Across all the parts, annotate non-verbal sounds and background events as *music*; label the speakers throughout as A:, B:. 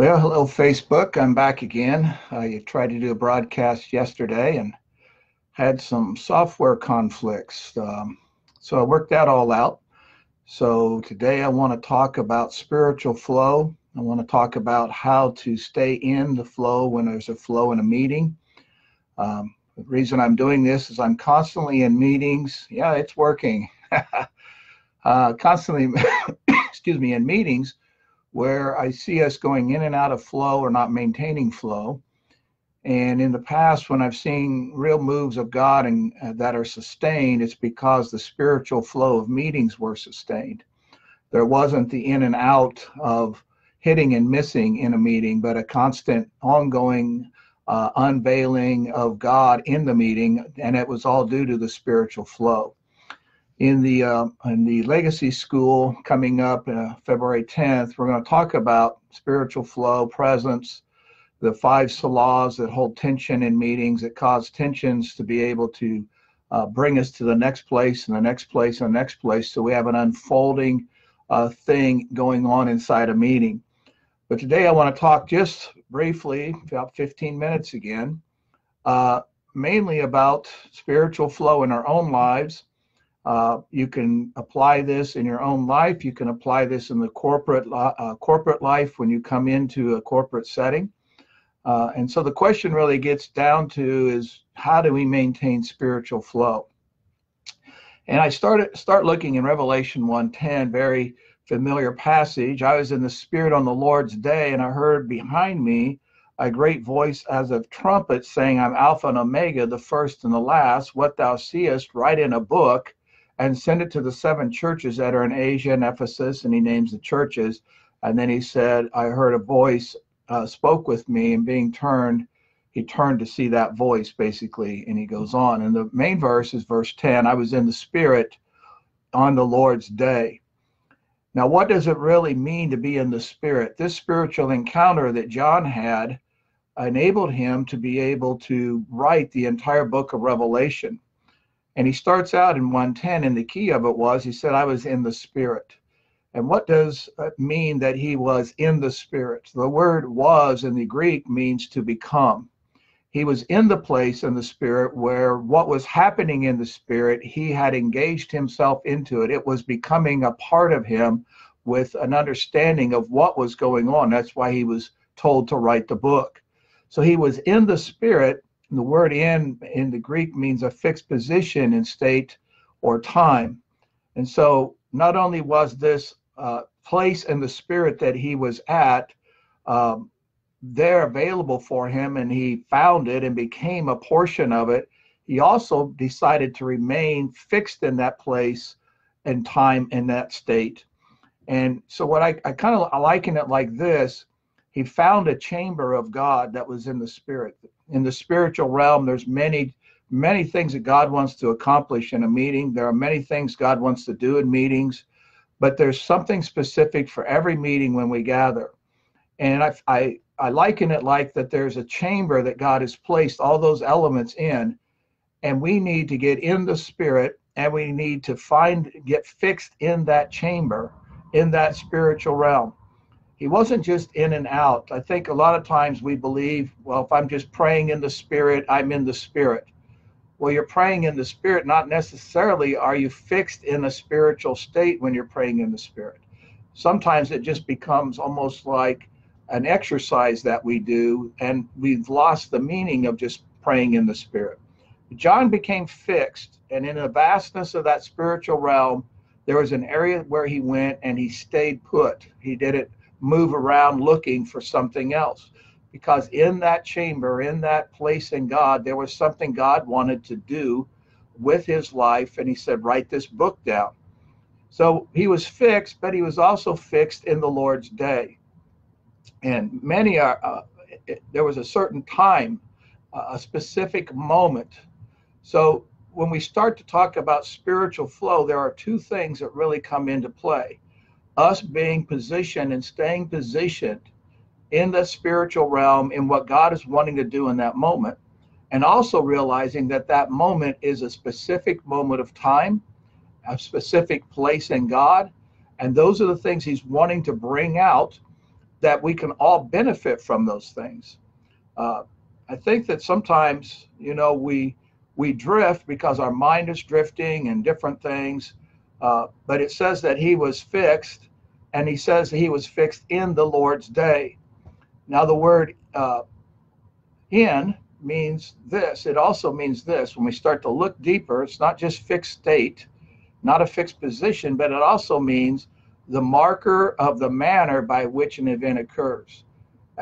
A: Well, hello, Facebook. I'm back again. I tried to do a broadcast yesterday and had some software conflicts. Um, so I worked that all out. So today I want to talk about spiritual flow. I want to talk about how to stay in the flow when there's a flow in a meeting. Um, the reason I'm doing this is I'm constantly in meetings. Yeah, it's working. *laughs* uh, constantly, *coughs* excuse me, in meetings where I see us going in and out of flow or not maintaining flow. And in the past, when I've seen real moves of God and uh, that are sustained, it's because the spiritual flow of meetings were sustained. There wasn't the in and out of hitting and missing in a meeting, but a constant, ongoing uh, unveiling of God in the meeting, and it was all due to the spiritual flow in the uh, in the legacy school coming up uh, February 10th, we're going to talk about spiritual flow, presence, the five laws that hold tension in meetings that cause tensions to be able to uh, bring us to the next place and the next place and the next place. So we have an unfolding uh, thing going on inside a meeting. But today I want to talk just briefly, about 15 minutes again, uh, mainly about spiritual flow in our own lives uh, you can apply this in your own life. You can apply this in the corporate uh, corporate life when you come into a corporate setting. Uh, and so the question really gets down to is how do we maintain spiritual flow? And I started start looking in Revelation 1:10, very familiar passage. I was in the Spirit on the Lord's day, and I heard behind me a great voice as of trumpet saying, I'm Alpha and Omega, the first and the last. What thou seest, write in a book and send it to the seven churches that are in Asia and Ephesus, and he names the churches. And then he said, I heard a voice uh, spoke with me, and being turned, he turned to see that voice, basically, and he goes on. And the main verse is verse 10 I was in the Spirit on the Lord's day. Now, what does it really mean to be in the Spirit? This spiritual encounter that John had enabled him to be able to write the entire book of Revelation. And he starts out in 110, and the key of it was he said, I was in the Spirit. And what does it mean that he was in the Spirit? The word was in the Greek means to become. He was in the place in the Spirit where what was happening in the Spirit, he had engaged himself into it. It was becoming a part of him with an understanding of what was going on. That's why he was told to write the book. So he was in the Spirit the word in in the Greek means a fixed position in state or time. And so not only was this uh, place in the spirit that he was at um, there available for him and he found it and became a portion of it, he also decided to remain fixed in that place and time in that state. And so what I, I kind of liken it like this, he found a chamber of God that was in the spirit in the spiritual realm, there's many, many things that God wants to accomplish in a meeting. There are many things God wants to do in meetings, but there's something specific for every meeting when we gather. And I, I, I liken it like that there's a chamber that God has placed all those elements in, and we need to get in the spirit and we need to find, get fixed in that chamber, in that spiritual realm he wasn't just in and out. I think a lot of times we believe, well, if I'm just praying in the spirit, I'm in the spirit. Well, you're praying in the spirit, not necessarily are you fixed in a spiritual state when you're praying in the spirit. Sometimes it just becomes almost like an exercise that we do, and we've lost the meaning of just praying in the spirit. John became fixed, and in the vastness of that spiritual realm, there was an area where he went and he stayed put. He did it move around looking for something else. Because in that chamber, in that place in God, there was something God wanted to do with his life. And he said, Write this book down. So he was fixed, but he was also fixed in the Lord's day. And many are, uh, there was a certain time, uh, a specific moment. So when we start to talk about spiritual flow, there are two things that really come into play us being positioned and staying positioned in the spiritual realm in what God is wanting to do in that moment. And also realizing that that moment is a specific moment of time, a specific place in God. And those are the things He's wanting to bring out that we can all benefit from those things. Uh, I think that sometimes, you know, we we drift because our mind is drifting and different things. Uh, but it says that he was fixed, and he says he was fixed in the Lord's day. Now, the word uh, in means this. It also means this. When we start to look deeper, it's not just fixed state, not a fixed position, but it also means the marker of the manner by which an event occurs.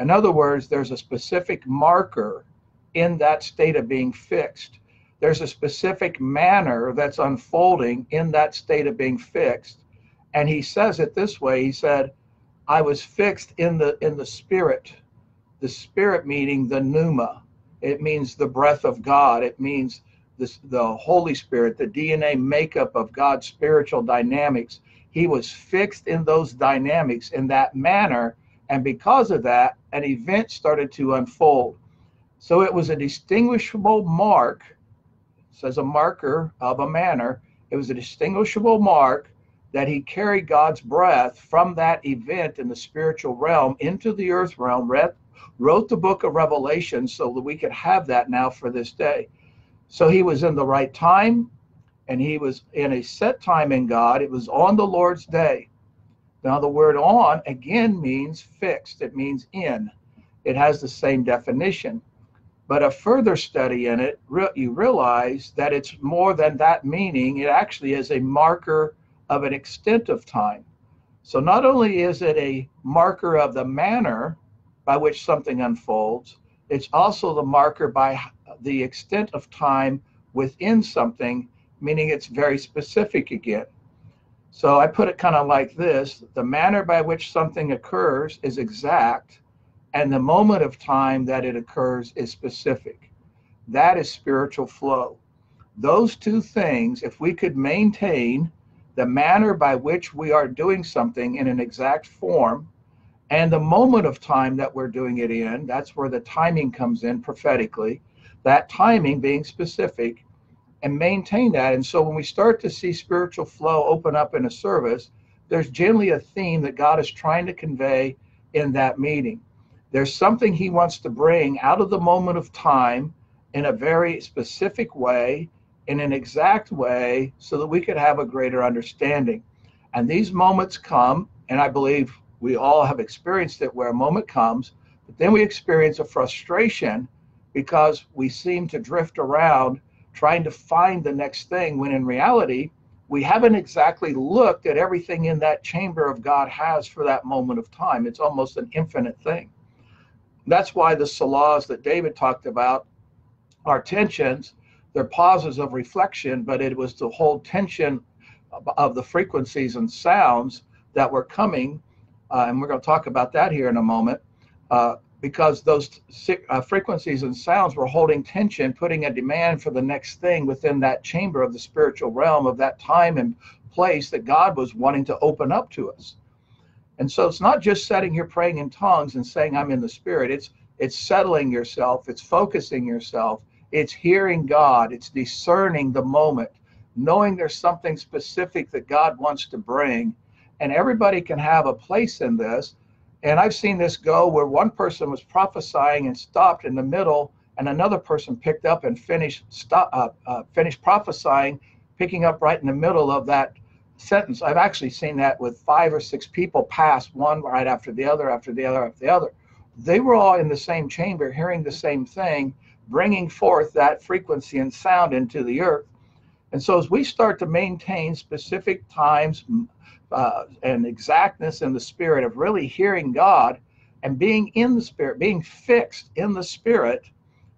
A: In other words, there's a specific marker in that state of being fixed. There's a specific manner that's unfolding in that state of being fixed. And he says it this way. He said, I was fixed in the in the spirit. The spirit meaning the pneuma. It means the breath of God. It means this, the Holy Spirit, the DNA makeup of God's spiritual dynamics. He was fixed in those dynamics in that manner. And because of that, an event started to unfold. So it was a distinguishable mark, says a marker of a manner. It was a distinguishable mark that he carried God's breath from that event in the spiritual realm into the earth realm, read, wrote the book of Revelation so that we could have that now for this day. So he was in the right time and he was in a set time in God. It was on the Lord's day. Now, the word on again means fixed, it means in. It has the same definition. But a further study in it, you realize that it's more than that meaning. It actually is a marker of an extent of time. So not only is it a marker of the manner by which something unfolds, it's also the marker by the extent of time within something, meaning it's very specific again. So I put it kind of like this the manner by which something occurs is exact, and the moment of time that it occurs is specific. That is spiritual flow. Those two things, if we could maintain the manner by which we are doing something in an exact form and the moment of time that we're doing it in, that's where the timing comes in prophetically, that timing being specific and maintain that. And so when we start to see spiritual flow open up in a service, there's generally a theme that God is trying to convey in that meeting. There's something He wants to bring out of the moment of time in a very specific way in an exact way so that we could have a greater understanding. And these moments come, and I believe we all have experienced it where a moment comes, but then we experience a frustration because we seem to drift around trying to find the next thing when in reality, we haven't exactly looked at everything in that chamber of God has for that moment of time. It's almost an infinite thing. That's why the selahs that David talked about are tensions they're pauses of reflection, but it was to hold tension of the frequencies and sounds that were coming. Uh, and we're going to talk about that here in a moment. Uh, because those uh, frequencies and sounds were holding tension, putting a demand for the next thing within that chamber of the spiritual realm of that time and place that God was wanting to open up to us. And so it's not just sitting here praying in tongues and saying I'm in the spirit. It's it's settling yourself, it's focusing yourself, it's hearing God, it's discerning the moment, knowing there's something specific that God wants to bring. And everybody can have a place in this. And I've seen this go where one person was prophesying and stopped in the middle, and another person picked up and finished stop, uh, uh, finished prophesying, picking up right in the middle of that sentence. I've actually seen that with five or six people pass one right after the other, after the other, after the other. They were all in the same chamber, hearing the same thing, bringing forth that frequency and sound into the earth. And so, as we start to maintain specific times uh, and exactness in the spirit of really hearing God and being in the spirit, being fixed in the spirit,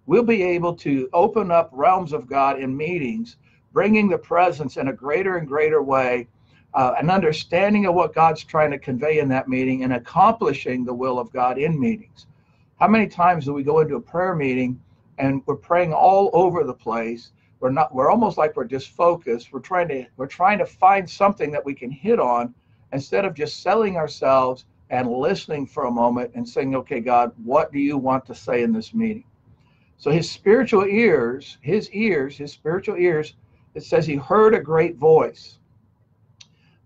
A: we'll be able to open up realms of God in meetings, bringing the presence in a greater and greater way, uh, an understanding of what God's trying to convey in that meeting, and accomplishing the will of God in meetings. How many times do we go into a prayer meeting? And we're praying all over the place. We're not we're almost like we're just focused. We're trying to we're trying to find something that we can hit on instead of just selling ourselves and listening for a moment and saying okay god what do you want to say in this meeting? So his spiritual ears his ears his spiritual ears it says he heard a great voice.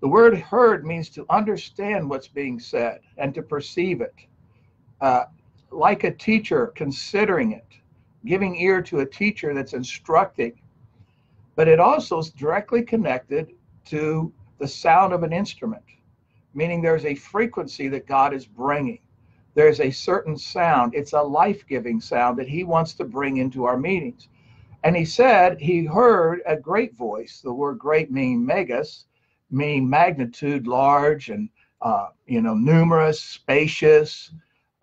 A: The word heard means to understand what's being said and to perceive it. Uh, like a teacher considering it, giving ear to a teacher that's instructing. But it also is directly connected to the sound of an instrument, meaning there's a frequency that God is bringing. There's a certain sound. It's a life giving sound that He wants to bring into our meetings. And He said He heard a great voice. The word great meaning megas, meaning magnitude, large, and uh, you know, numerous, spacious.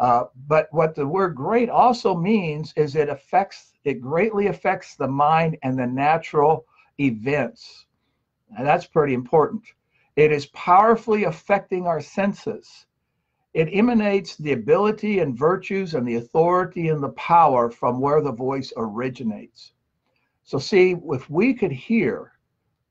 A: Uh, but what the word great also means is it affects, it greatly affects the mind and the natural events. And that's pretty important. It is powerfully affecting our senses. It emanates the ability and virtues and the authority and the power from where the voice originates. So, see, if we could hear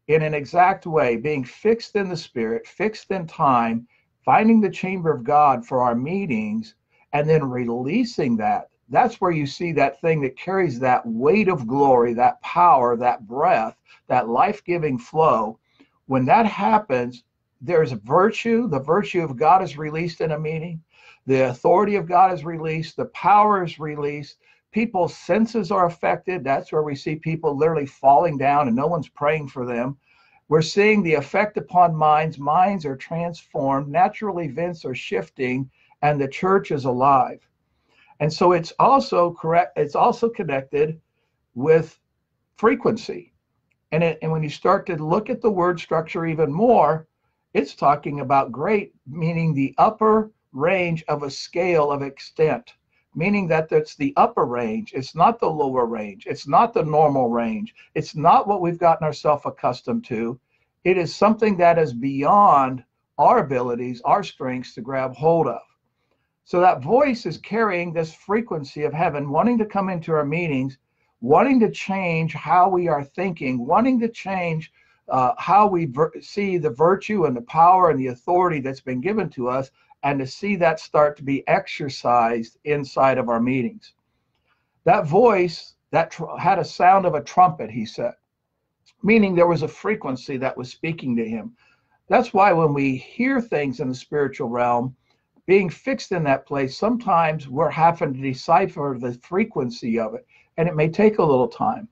A: in an exact way, being fixed in the spirit, fixed in time, finding the chamber of God for our meetings, and then releasing that, that's where you see that thing that carries that weight of glory, that power, that breath, that life giving flow. When that happens, there's a virtue. The virtue of God is released in a meeting. The authority of God is released. The power is released. People's senses are affected. That's where we see people literally falling down and no one's praying for them. We're seeing the effect upon minds. Minds are transformed. Natural events are shifting, and the church is alive. And so it's also correct. It's also connected with frequency. And, it, and when you start to look at the word structure even more, it's talking about great, meaning the upper range of a scale of extent, meaning that it's the upper range. It's not the lower range. It's not the normal range. It's not what we've gotten ourselves accustomed to. It is something that is beyond our abilities, our strengths to grab hold of. So that voice is carrying this frequency of heaven, wanting to come into our meetings, wanting to change how we are thinking, wanting to change uh, how we ver- see the virtue and the power and the authority that's been given to us, and to see that start to be exercised inside of our meetings. That voice that tr- had a sound of a trumpet, he said, meaning there was a frequency that was speaking to him. That's why when we hear things in the spiritual realm, being fixed in that place, sometimes we're having to decipher the frequency of it, and it may take a little time.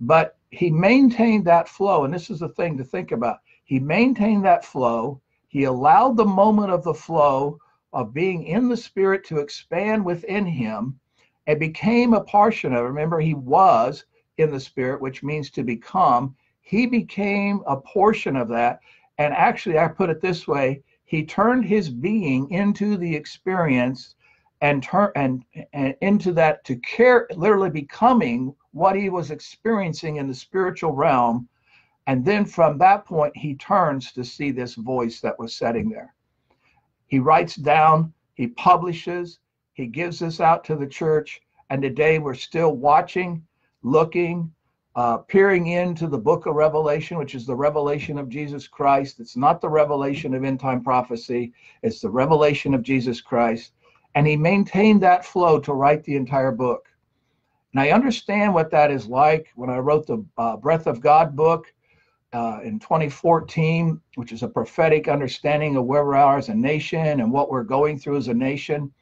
A: But he maintained that flow. And this is the thing to think about. He maintained that flow. He allowed the moment of the flow of being in the spirit to expand within him and became a portion of it. Remember, he was in the spirit, which means to become. He became a portion of that. And actually, I put it this way he turned his being into the experience and turn and, and into that to care literally becoming what he was experiencing in the spiritual realm. And then from that point he turns to see this voice that was sitting there. He writes down he publishes he gives this out to the church. And today we're still watching looking uh, peering into the book of revelation which is the revelation of jesus christ it's not the revelation of end time prophecy it's the revelation of jesus christ and he maintained that flow to write the entire book. And I understand what that is like when I wrote the uh, Breath of God book uh, in 2014, which is a prophetic understanding of where we are as a nation and what we're going through as a nation.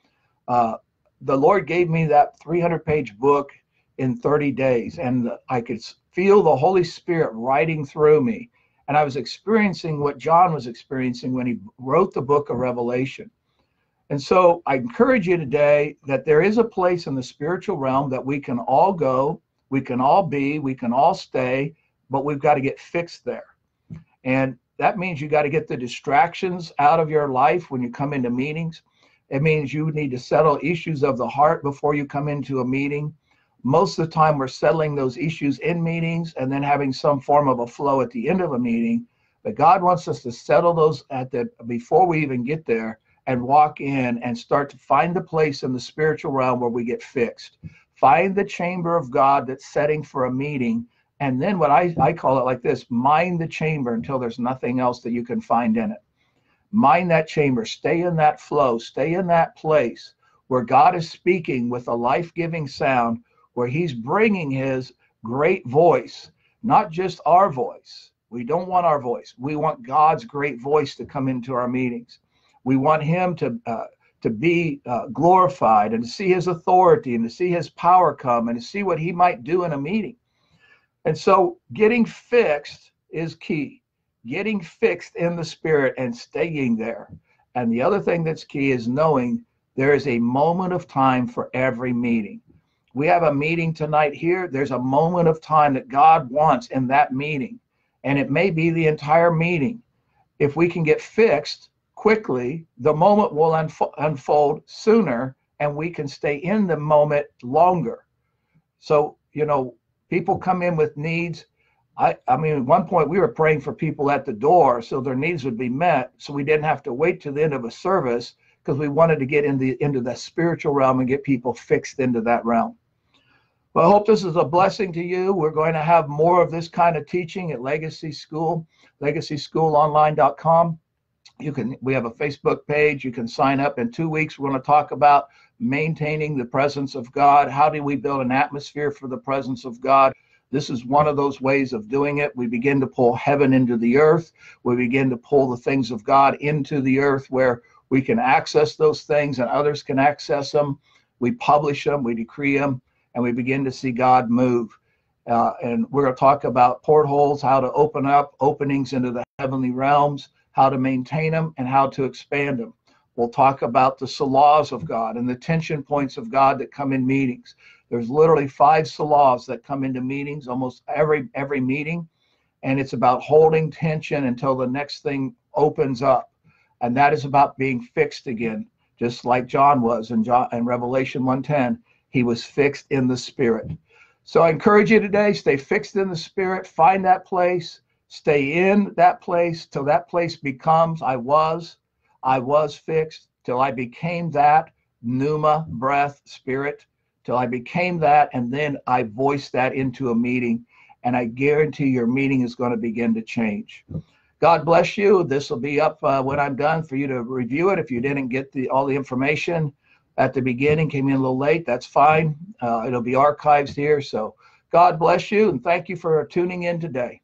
A: Uh, the Lord gave me that 300 page book in 30 days, and I could feel the Holy Spirit writing through me. And I was experiencing what John was experiencing when he wrote the book of Revelation. And so I encourage you today that there is a place in the spiritual realm that we can all go, we can all be, we can all stay, but we've got to get fixed there. And that means you got to get the distractions out of your life when you come into meetings. It means you need to settle issues of the heart before you come into a meeting. Most of the time, we're settling those issues in meetings and then having some form of a flow at the end of a meeting. But God wants us to settle those at the before we even get there and walk in and start to find the place in the spiritual realm where we get fixed. Find the chamber of God that's setting for a meeting. And then what I, I call it like this mind the chamber until there's nothing else that you can find in it. Mind that chamber, stay in that flow, stay in that place where God is speaking with a life giving sound, where He's bringing His great voice, not just our voice, We don't want our voice. We want God's great voice to come into our meetings. We want Him to uh, to be uh, glorified and to see His authority and to see His power come and to see what He might do in a meeting. And so, getting fixed is key. Getting fixed in the Spirit and staying there. And the other thing that's key is knowing there is a moment of time for every meeting. We have a meeting tonight here. There's a moment of time that God wants in that meeting, and it may be the entire meeting. If we can get fixed quickly, the moment will unfo- unfold sooner, and we can stay in the moment longer. So, you know, people come in with needs. I, I mean, at one point we were praying for people at the door so their needs would be met, so we didn't have to wait to the end of a service because we wanted to get in the, into the spiritual realm and get people fixed into that realm. Well, I hope this is a blessing to you. We're going to have more of this kind of teaching at Legacy School, legacyschoolonline.com. You can we have a Facebook page. You can sign up. In two weeks, we're going to talk about maintaining the presence of God. How do we build an atmosphere for the presence of God? This is one of those ways of doing it. We begin to pull heaven into the earth. We begin to pull the things of God into the earth where we can access those things and others can access them. We publish them, we decree them, and we begin to see God move. Uh, and we're going to talk about portholes, how to open up openings into the heavenly realms, how to maintain them, and how to expand them. We'll talk about the selahs of God and the tension points of God that come in meetings. There's literally five selahs that come into meetings, almost every every meeting, and it's about holding tension until the next thing opens up, and that is about being fixed again, just like John was in John in Revelation 1:10. He was fixed in the spirit. So I encourage you today, stay fixed in the spirit, find that place, stay in that place till that place becomes I was, I was fixed, till I became that pneuma, breath, spirit, till I became that, and then I voiced that into a meeting. And I guarantee your meeting is going to begin to change. God bless you. This will be up uh, when I'm done for you to review it. If you didn't get the all the information, at the beginning, came in a little late. That's fine. Uh, it'll be archives here. So God bless you and thank you for tuning in today.